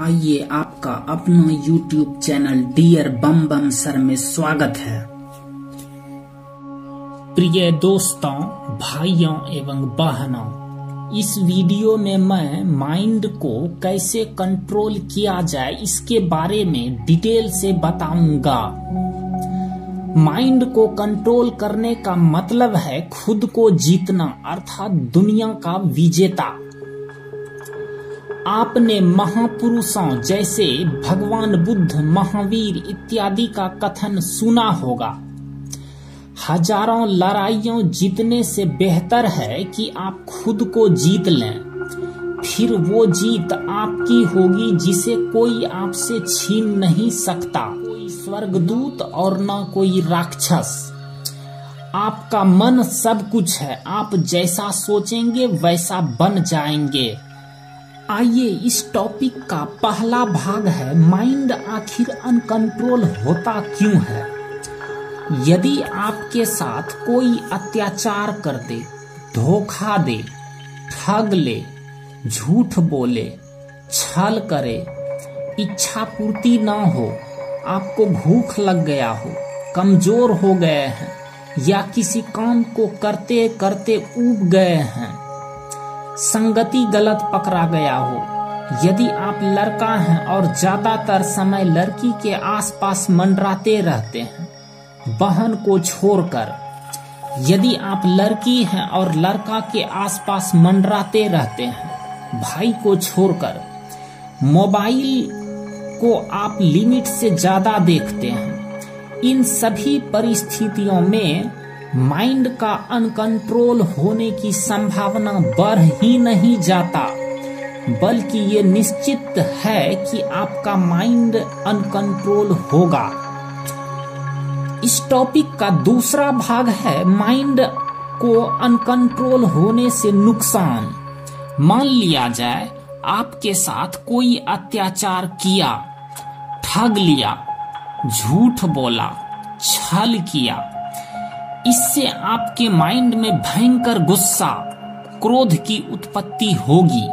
आइए आपका अपना YouTube channel dear Bam Bam sir में स्वागत है। प्रिय दोस्तों, भाइयों एवं बहनों, इस वीडियो में मैं माइंड को कैसे कंट्रोल किया जाए इसके बारे में डिटेल से बताऊँगा। माइंड को कंट्रोल करने का मतलब है खुद को जीतना, अर्थात दुनिया का विजेता। आपने महापुरुषों जैसे भगवान बुद्ध, महावीर इत्यादि का कथन सुना होगा। हज़ारों लड़ाइयों जीतने से बेहतर है कि आप खुद को जीत लें। फिर वो जीत आपकी होगी जिसे कोई आपसे छीन नहीं सकता। कोई स्वर्गदूत और न कोई राक्षस। आपका मन सब कुछ है। आप जैसा सोचेंगे, वैसा बन जाएँगे। आइए, इस टॉपिक का पहला भाग है माइंड आखिर अनकंट्रोल होता क्यों है? यदि आपके साथ कोई अत्याचार कर दे, धोखा दे, ठग ले, झूठ बोले, छल करे इच्छा पूर्ति ना हो, आपको भूख लग गया हो, कमज़ोर हो गए हैं, या किसी काम को करते करते उब गए हैं संगति गलत पकड़ा गया हो। यदि आप लड़का हैं और ज़्यादातर समय लड़की के आसपास मंडराते रहते हैं, बहन को छोड़कर। यदि आप लड़की हैं और लड़का के आसपास मंडराते रहते हैं, भाई को छोड़कर। मोबाइल को आप लिमिट से ज़्यादा देखते हैं। इन सभी परिस्थितियों में माइंड का अनकंट्रोल होने की संभावना बढ़ ही नहीं जाता, बल्कि ये निश्चित है कि आपका माइंड अनकंट्रोल होगा। इस टॉपिक का दूसरा भाग है माइंड को अनकंट्रोल होने से नुकसान। मान लिया जाए, आपके साथ कोई अत्याचार किया, ठग लिया, झूठ बोला, छल किया इससे आपके माइंड में भयंकर गुस्सा, क्रोध की उत्पत्ति होगी।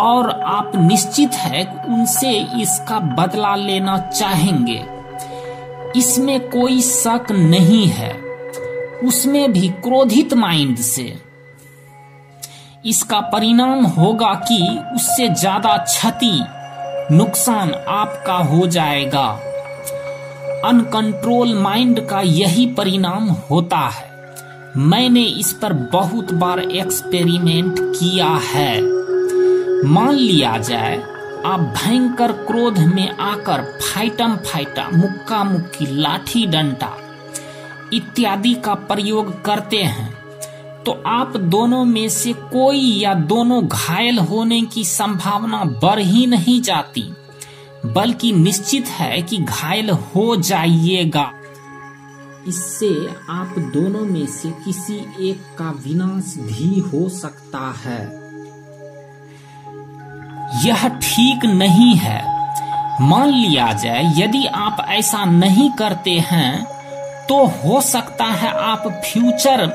और आप निश्चित है उनसे इसका बदला लेना चाहेंगे। इसमें कोई शक नहीं है। उसमें भी क्रोधित माइंड से। इसका परिणाम होगा कि उससे ज़्यादा क्षति, नुकसान आपका हो जाएगा। अनकंट्रोल माइंड का यही परिणाम होता है। मैंने इस पर बहुत बार एक्सपेरिमेंट किया है। मान लिया जाए, आप भयंकर क्रोध में आकर फाइटम फाइटा मुक्का मुक्की लाठी डंडा इत्यादि का प्रयोग करते हैं तो आप दोनों में से कोई या दोनों घायल होने की संभावना बढ़ ही नहीं जाती। बल्कि निश्चित है कि घायल हो जाइएगा। इससे आप दोनों में से किसी एक का विनाश भी हो सकता है। यह ठीक नहीं है। मान लिया जाए, यदि आप ऐसा नहीं करते हैं तो हो सकता है आप फ्यूचर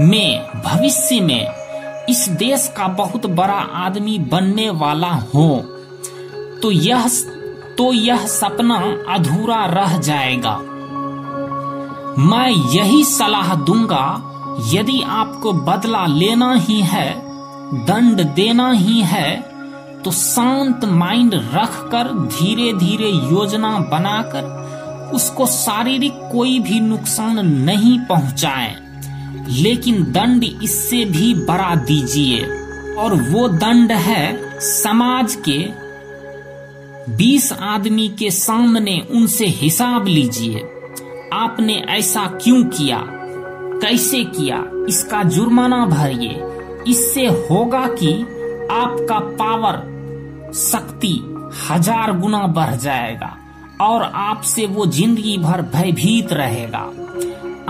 में, भविष्य में इस देश का बहुत बड़ा आदमी बनने वाला हो। तो यह तो यह सपना अधूरा रह जाएगा। मैं यही सलाह दूँगा, यदि आपको बदला लेना ही है, दंड देना ही है तो शांत माइंड रखकर धीरे धीरे योजना बनाकर उसको शारीरिक कोई भी नुकसान नहीं पहुँचाए, लेकिन दंड इससे भी बढ़ा दीजिए। और वो दंड है समाज के बीस आदमी के सामने उनसे हिसाब लीजिए। आपने ऐसा क्यों किया? कैसे किया? इसका जुर्माना भरिए। इससे होगा कि आपका पावर, शक्ति हज़ार गुना बढ़ जाएगा और आपसे वो ज़िंदगी भर भयभीत रहेगा।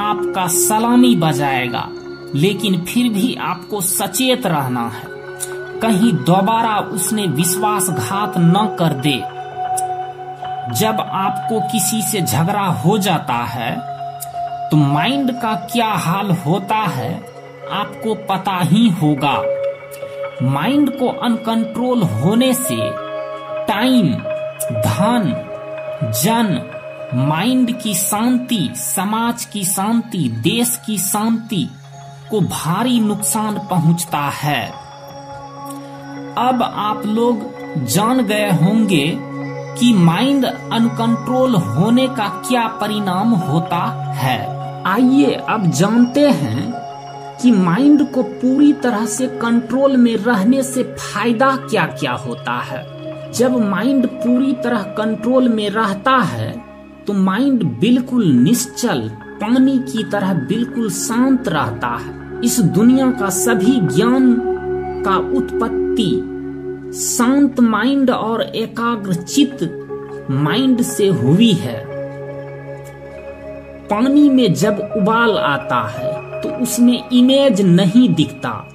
आपका सलामी बजाएगा, लेकिन फिर भी आपको सचेत रहना है। कहीं दोबारा उसने विश्वासघात न कर दे। जब आपको किसी से झगड़ा हो जाता है तो माइंड का क्या हाल होता है, आपको पता ही होगा। माइंड को अनकंट्रोल होने से टाइम, धन, जन, माइंड की शांति, समाज की शांति, देश की शांति को भारी नुकसान पहुँचता है। अब आप लोग जान गए होंगे कि माइंड अनकंट्रोल होने का क्या परिणाम होता है। आइए अब जानते हैं कि माइंड को पूरी तरह से कंट्रोल में रहने से फ़ायदा क्या क्या होता है। जब माइंड पूरी तरह कंट्रोल में रहता है तो माइंड बिल्कुल निश्चल, पानी की तरह बिल्कुल शांत रहता है। इस दुनिया का सभी ज्ञान का उत्पत्ति शांत माइंड और एकाग्र चित्त माइंड से हुई है। पानी में जब उबाल आता है तो उसमें इमेज नहीं दिखता।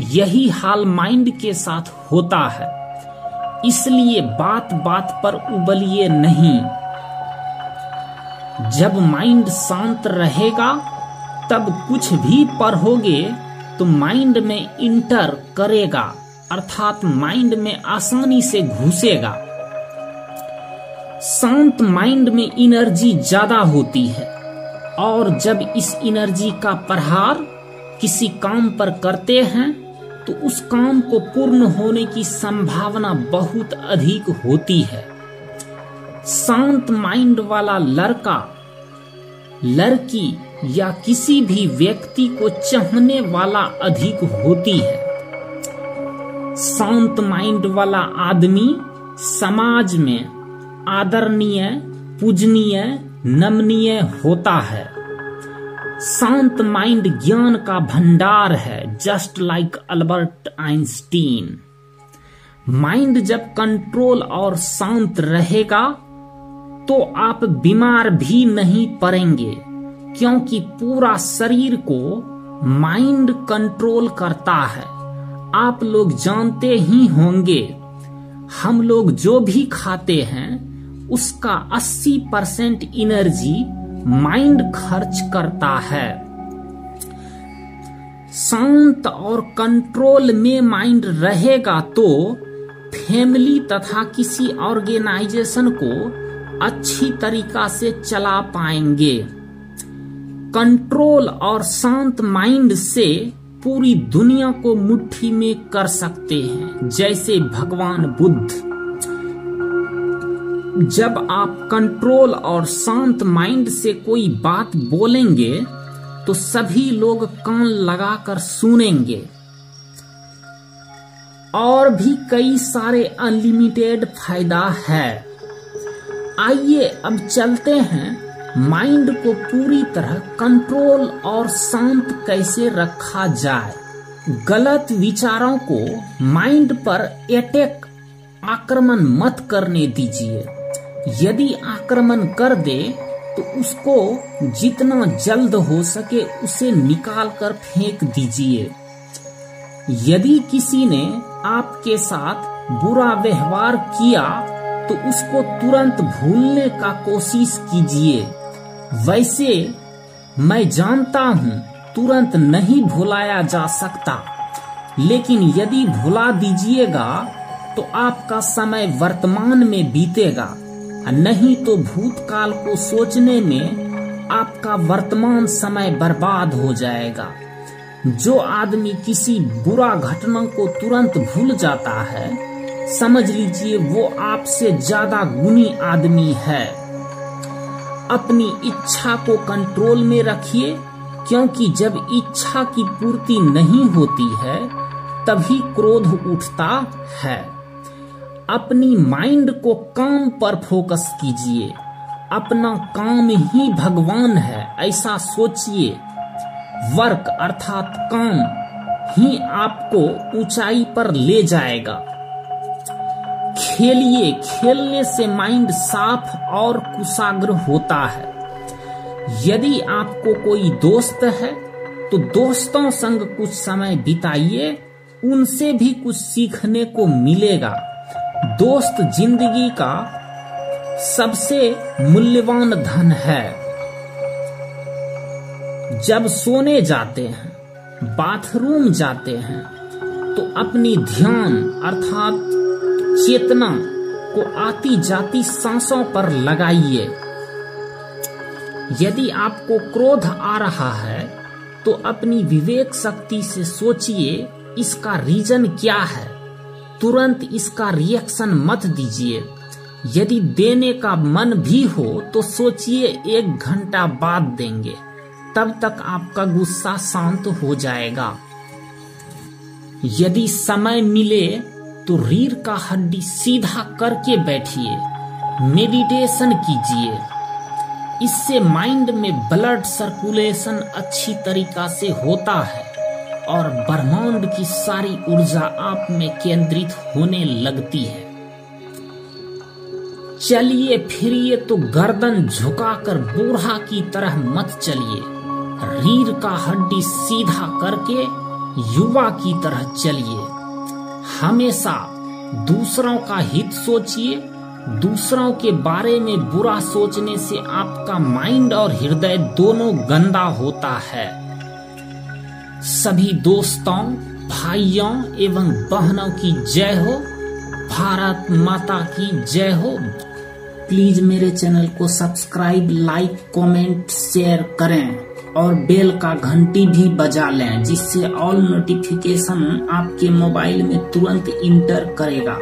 यही हाल माइंड के साथ होता है। इसलिए बात बात पर उबलिए नहीं। जब माइंड शांत रहेगा, तब कुछ भी पढ़ोगे तो माइंड में इंटर करेगा। अर्थात माइंड में आसानी से घुसेगा। शांत माइंड में एनर्जी ज़्यादा होती है। और जब इस एनर्जी का प्रहार किसी काम पर करते हैं तो उस काम को पूर्ण होने की संभावना बहुत अधिक होती है। शांत माइंड वाला लड़का, लड़की या किसी भी व्यक्ति को चाहने वाला अधिक होती है। शांत माइंड वाला आदमी समाज में आदरणीय, पूजनीय, नमनीय होता है। शांत माइंड ज्ञान का भंडार है just like Albert Einstein mind जब कंट्रोल और शांत रहेगा तो आप बीमार भी नहीं पड़ेंगे, क्योंकि पूरा शरीर को माइंड कंट्रोल करता है। आप लोग जानते ही होंगे। हम लोग जो भी खाते हैं, उसका 80 परसेंट इनर्जी माइंड खर्च करता है। शांत और कंट्रोल में माइंड रहेगा तो फैमिली तथा किसी ऑर्गेनाइजेशन को अच्छी तरीका से चला पाएँगे। कंट्रोल और शांत माइंड से पूरी दुनिया को मुट्ठी में कर सकते हैं, जैसे भगवान बुद्ध। जब आप कंट्रोल और शांत माइंड से कोई बात बोलेंगे तो सभी लोग कान लगाकर सुनेंगे। और भी कई सारे अनलिमिटेड फ़ायदा है। आइए अब चलते हैं माइंड को पूरी तरह कंट्रोल और शांत कैसे रखा जाए? गलत विचारों को माइंड पर अटैक आक्रमण मत करने दीजिए। यदि आक्रमण कर दे तो उसको जितना जल्द हो सके उसे निकाल कर फेंक दीजिए। यदि किसी ने आपके साथ बुरा व्यवहार किया तो उसको तुरंत भूलने का कोशिश कीजिए। वैसे मैं जानता हूँ, तुरंत नहीं भुलाया जा सकता। लेकिन यदि भुला दीजिएगा तो आपका समय वर्तमान में बीतेगा। नहीं तो भूतकाल को सोचने में आपका वर्तमान समय बर्बाद हो जाएगा। जो आदमी किसी बुरा घटना को तुरंत भूल जाता है, समझ लीजिए वो आपसे ज़्यादा गुनी आदमी है। अपनी इच्छा को कंट्रोल में रखिए, क्योंकि जब इच्छा की पूर्ति नहीं होती है, तभी क्रोध उठता है। अपनी माइंड को काम पर फोकस कीजिए। अपना काम ही भगवान है, ऐसा सोचिए। वर्क अर्थात काम ही आपको ऊंचाई पर ले जाएगा। खेलिए, खेलने से माइंड साफ़ और कुशाग्र होता है। यदि आपको कोई दोस्त है तो दोस्तों संग कुछ समय बिताइए, उनसे भी कुछ सीखने को मिलेगा। दोस्त ज़िंदगी का सबसे मूल्यवान धन है। जब सोने जाते हैं, बाथरूम जाते हैं तो अपनी ध्यान अर्थात चेतना को आती जाती सांसों पर लगाइए। यदि आपको क्रोध आ रहा है तो अपनी विवेक शक्ति से सोचिए, इसका रीजन क्या है। तुरंत इसका रिएक्शन मत दीजिए। यदि देने का मन भी हो तो सोचिए, एक घंटा बाद देंगे। तब तक आपका गुस्सा शांत हो जाएगा। यदि समय मिले तो रीढ़ का हड्डी सीधा करके बैठिए मेडिटेशन कीजिए। इससे माइंड में ब्लड सर्कुलेशन अच्छी तरीका से होता है और ब्रह्मांड की सारी ऊर्जा आप में केंद्रित होने लगती है। चलिए फिरिए तो गर्दन झुकाकर बूढ़ा की तरह मत चलिए। रीढ़ का हड्डी सीधा करके युवा की तरह चलिए। हमेशा दूसरों का हित सोचिए, दूसरों के बारे में बुरा सोचने से आपका माइंड और हृदय दोनों गंदा होता है। सभी दोस्तों, भाइयों एवं बहनों की जय हो, भारत माता की जय हो। प्लीज़ मेरे चैनल को सब्सक्राइब, लाइक, कमेंट, शेयर करें। और बेल का घंटी भी बजा लें, जिससे ऑल नोटिफिकेशन आपके मोबाइल में तुरंत इंटर करेगा।